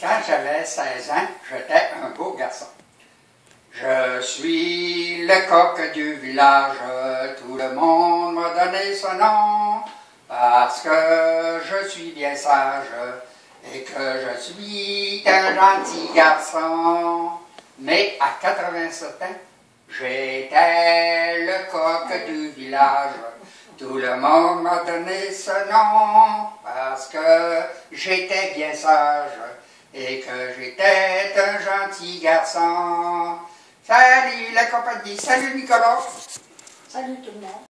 Quand j'avais 16 ans, j'étais un beau garçon. Je suis le coq du village, tout le monde m'a donné ce nom, parce que je suis bien sage et que je suis un gentil garçon. Mais à 87 ans, j'étais le coq du village. Tout le monde m'a donné ce nom parce que j'étais bien sage et que j'étais un gentil garçon. Salut la compagnie, salut Nicolas. Salut tout le monde.